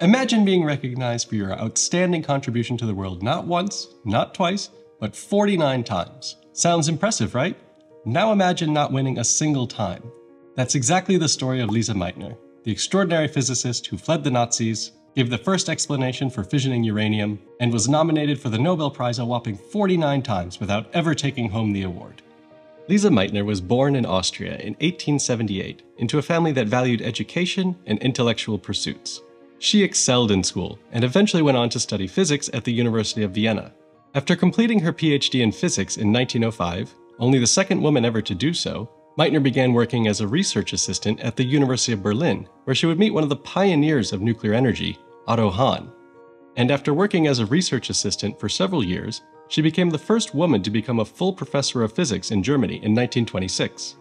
Imagine being recognized for your outstanding contribution to the world not once, not twice, but 49 times. Sounds impressive, right? Now imagine not winning a single time. That's exactly the story of Lise Meitner, the extraordinary physicist who fled the Nazis, gave the first explanation for fissioning uranium, and was nominated for the Nobel Prize a whopping 49 times without ever taking home the award. Lise Meitner was born in Austria in 1878 into a family that valued education and intellectual pursuits. She excelled in school and eventually went on to study physics at the University of Vienna. After completing her PhD in physics in 1905, only the second woman ever to do so, Meitner began working as a research assistant at the University of Berlin, where she would meet one of the pioneers of nuclear energy, Otto Hahn. And after working as a research assistant for several years, she became the first woman to become a full professor of physics in Germany in 1926.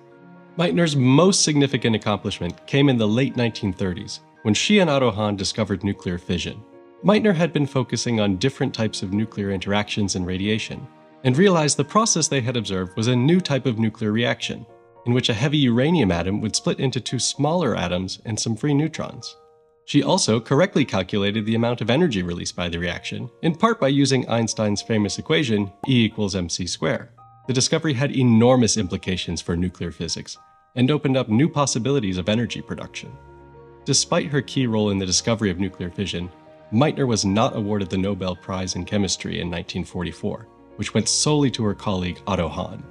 Meitner's most significant accomplishment came in the late 1930s, when she and Otto Hahn discovered nuclear fission. Meitner had been focusing on different types of nuclear interactions and radiation, and realized the process they had observed was a new type of nuclear reaction, in which a heavy uranium atom would split into two smaller atoms and some free neutrons. She also correctly calculated the amount of energy released by the reaction, in part by using Einstein's famous equation E equals mc squared. The discovery had enormous implications for nuclear physics and opened up new possibilities of energy production. Despite her key role in the discovery of nuclear fission, Meitner was not awarded the Nobel Prize in Chemistry in 1944, which went solely to her colleague Otto Hahn.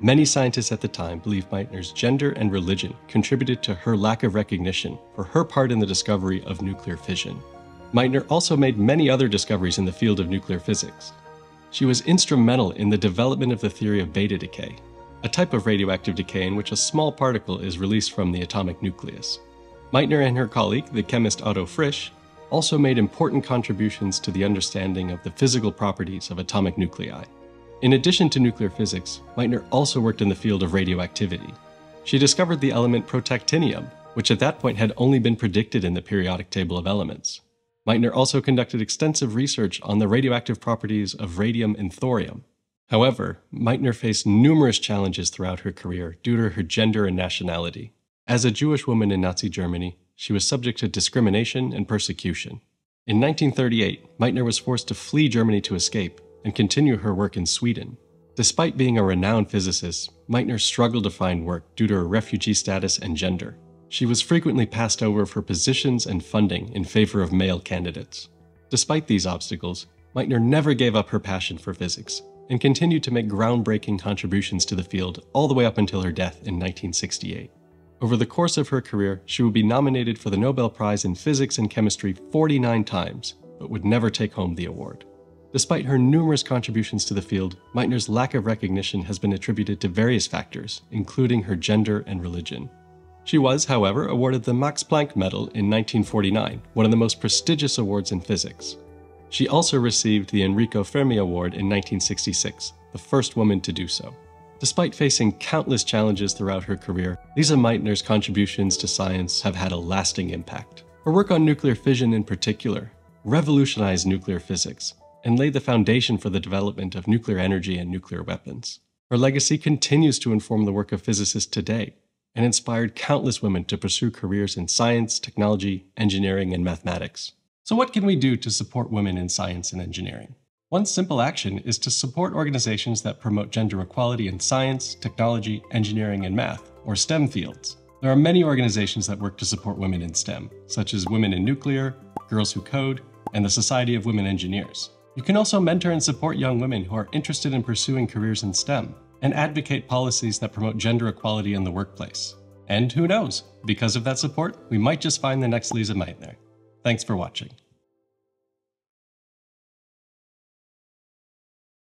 Many scientists at the time believed Meitner's gender and religion contributed to her lack of recognition for her part in the discovery of nuclear fission. Meitner also made many other discoveries in the field of nuclear physics. She was instrumental in the development of the theory of beta decay, a type of radioactive decay in which a small particle is released from the atomic nucleus. Meitner and her colleague, the chemist Otto Frisch, also made important contributions to the understanding of the physical properties of atomic nuclei. In addition to nuclear physics, Meitner also worked in the field of radioactivity. She discovered the element protactinium, which at that point had only been predicted in the periodic table of elements. Meitner also conducted extensive research on the radioactive properties of radium and thorium. However, Meitner faced numerous challenges throughout her career due to her gender and nationality. As a Jewish woman in Nazi Germany, she was subject to discrimination and persecution. In 1938, Meitner was forced to flee Germany to escape, and continue her work in Sweden. Despite being a renowned physicist, Meitner struggled to find work due to her refugee status and gender. She was frequently passed over for positions and funding in favor of male candidates. Despite these obstacles, Meitner never gave up her passion for physics and continued to make groundbreaking contributions to the field all the way up until her death in 1968. Over the course of her career, she would be nominated for the Nobel Prize in Physics and Chemistry 49 times, but would never take home the award. Despite her numerous contributions to the field, Meitner's lack of recognition has been attributed to various factors, including her gender and religion. She was, however, awarded the Max Planck Medal in 1949, one of the most prestigious awards in physics. She also received the Enrico Fermi Award in 1966, the first woman to do so. Despite facing countless challenges throughout her career, Lise Meitner's contributions to science have had a lasting impact. Her work on nuclear fission in particular revolutionized nuclear physics and laid the foundation for the development of nuclear energy and nuclear weapons. Her legacy continues to inform the work of physicists today and inspired countless women to pursue careers in science, technology, engineering, and mathematics. So, what can we do to support women in science and engineering? One simple action is to support organizations that promote gender equality in science, technology, engineering, and math, or STEM fields. There are many organizations that work to support women in STEM, such as Women in Nuclear, Girls Who Code, and the Society of Women Engineers. You can also mentor and support young women who are interested in pursuing careers in STEM and advocate policies that promote gender equality in the workplace. And who knows, because of that support, we might just find the next Lise Meitner. Thanks for watching.